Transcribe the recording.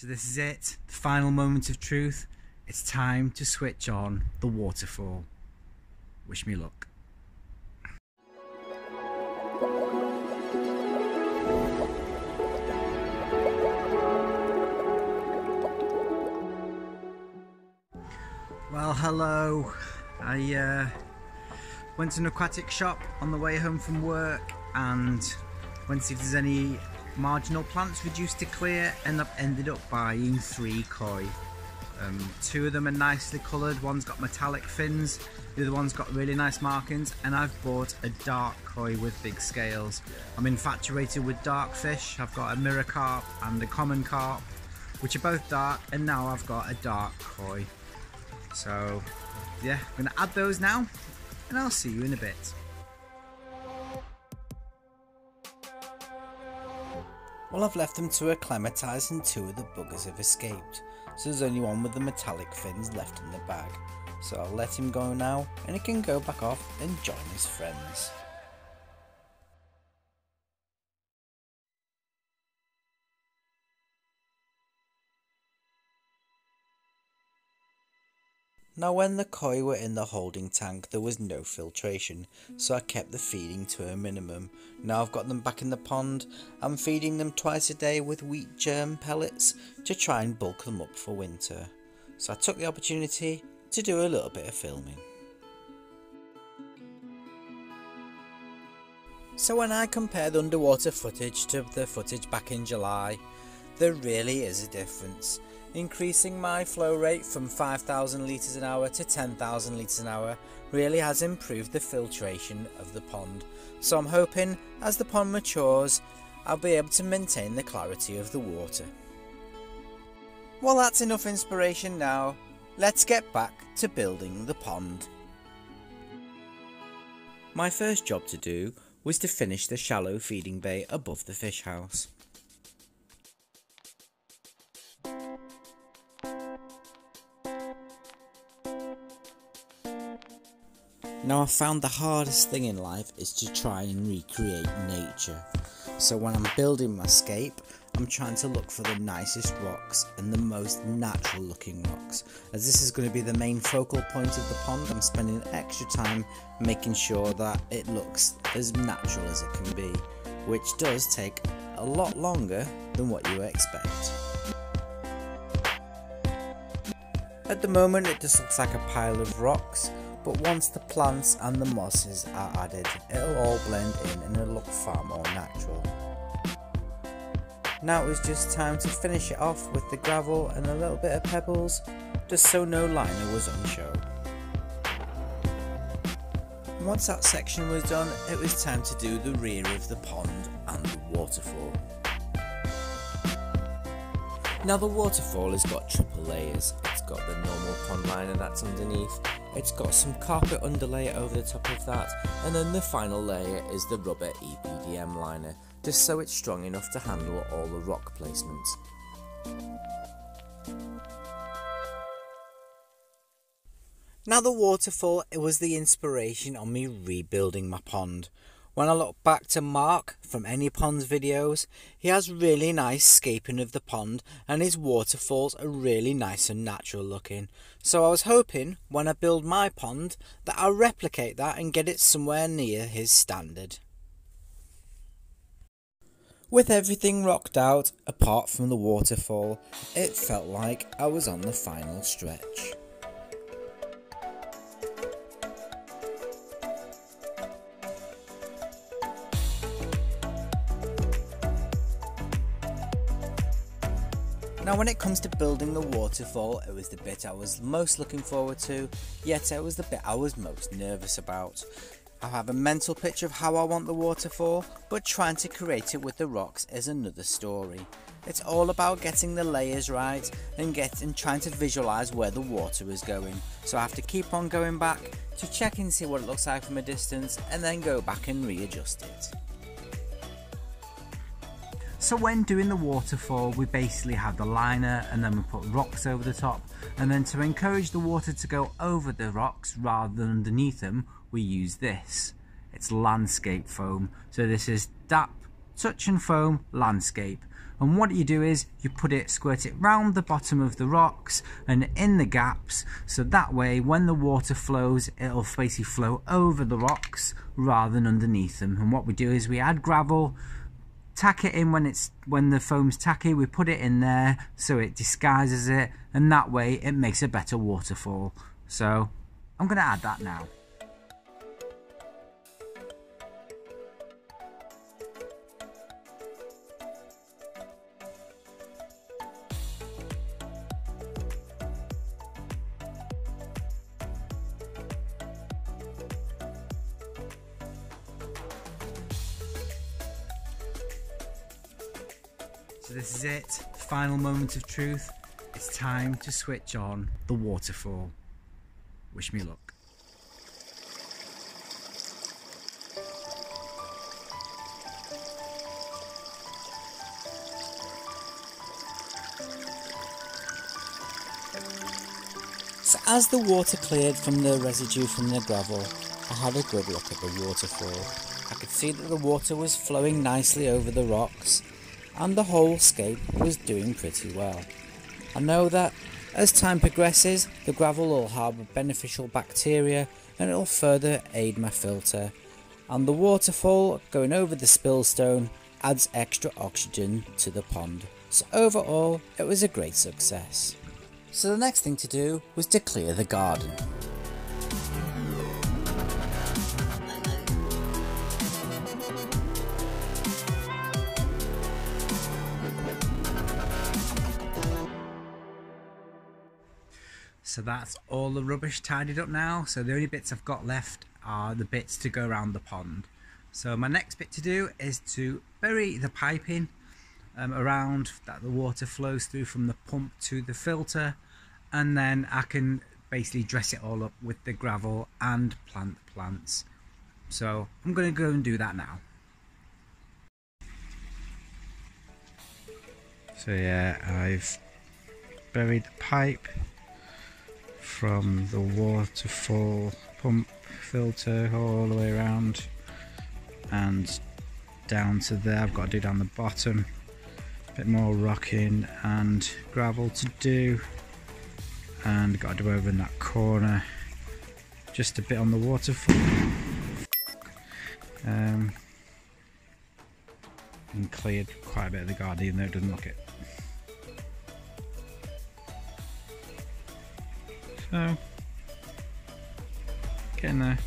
So this is it, the final moment of truth. It's time to switch on the waterfall. Wish me luck. Well, hello. I uh, went to an aquatic shop on the way home from work and went to see if there's any marginal plants reduced to clear and I've ended up buying three koi. Um, two of them are nicely coloured, one's got metallic fins, the other one's got really nice markings and I've bought a dark koi with big scales. I'm infatuated with dark fish, I've got a mirror carp and a common carp which are both dark and now I've got a dark koi. So yeah, I'm going to add those now and I'll see you in a bit. Well, I've left them to acclimatise and two of the buggers have escaped. So there's only one with the metallic fins left in the bag. So I'll let him go now and he can go back off and join his friends. Now when the koi were in the holding tank there was no filtration, so I kept the feeding to a minimum. Now I've got them back in the pond, I'm feeding them twice a day with wheat germ pellets to try and bulk them up for winter. So I took the opportunity to do a little bit of filming. So when I compare the underwater footage to the footage back in July, there really is a difference. Increasing my flow rate from 5,000 litres an hour to 10,000 litres an hour really has improved the filtration of the pond, so I'm hoping as the pond matures I'll be able to maintain the clarity of the water. Well that's enough inspiration now, let's get back to building the pond. My first job to do was to finish the shallow feeding bay above the fish house. Now I found the hardest thing in life is to try and recreate nature. So when I'm building my scape, I'm trying to look for the nicest rocks and the most natural looking rocks. As this is going to be the main focal point of the pond, I'm spending extra time making sure that it looks as natural as it can be, which does take a lot longer than what you expect. At the moment it just looks like a pile of rocks, but once the plants and the mosses are added, it'll all blend in and it'll look far more natural. Now it was just time to finish it off with the gravel and a little bit of pebbles, just so no liner was on show. Once that section was done, it was time to do the rear of the pond and the waterfall. Now the waterfall has got triple layers. It's got the normal pond liner that's underneath, it's got some carpet underlay over the top of that, and then the final layer is the rubber EPDM liner, just so it's strong enough to handle all the rock placements. Now the waterfall, it was the inspiration on me rebuilding my pond. When I look back to Mark from Any Ponds videos, he has really nice scaping of the pond and his waterfalls are really nice and natural looking. So I was hoping when I build my pond that I'll replicate that and get it somewhere near his standard. With everything rocked out apart from the waterfall, it felt like I was on the final stretch. Now when it comes to building the waterfall, it was the bit I was most looking forward to, yet it was the bit I was most nervous about. I have a mental picture of how I want the waterfall, but trying to create it with the rocks is another story. It's all about getting the layers right and getting trying to visualize where the water is going. So I have to keep on going back to check and see what it looks like from a distance and then go back and readjust it. So when doing the waterfall, we basically have the liner and then we put rocks over the top. And then to encourage the water to go over the rocks rather than underneath them, we use this. It's landscape foam. So this is DAP Touch 'n Foam Landscape. and what you do is you put it squirt it round the bottom of the rocks and in the gaps so that way when the water flows it'll basically flow over the rocks rather than underneath them and what we do is we add gravel tack it in when it's when the foam's tacky we put it in there so it disguises it and that way it makes a better waterfall. So I'm to add that now So this is it, final moment of truth. It's time to switch on the waterfall. Wish me luck. So as the water cleared from the residue from the gravel, I had a good look at the waterfall. I could see that the water was flowing nicely over the rocks and the whole scape was doing pretty well. I know that as time progresses the gravel will harbour beneficial bacteria and it will further aid my filter and the waterfall going over the spillstone adds extra oxygen to the pond. So overall it was a great success. So the next thing to do was to clear the garden. So that's all the rubbish tidied up now. So the only bits I've got left are the bits to go around the pond. So my next bit to do is to bury the piping um, around that the water flows through from the pump to the filter and then I can basically dress it all up with the gravel and plant the plants. So I'm going to go and do that now. So yeah, I've buried the pipe from the waterfall pump filter all the way around and down to there. I've got to do down the bottom. A bit more rocking and gravel to do. And got to do over in that corner. Just a bit on the waterfall. Um, and cleared quite a bit of the garden though it doesn't look it. So, getting there.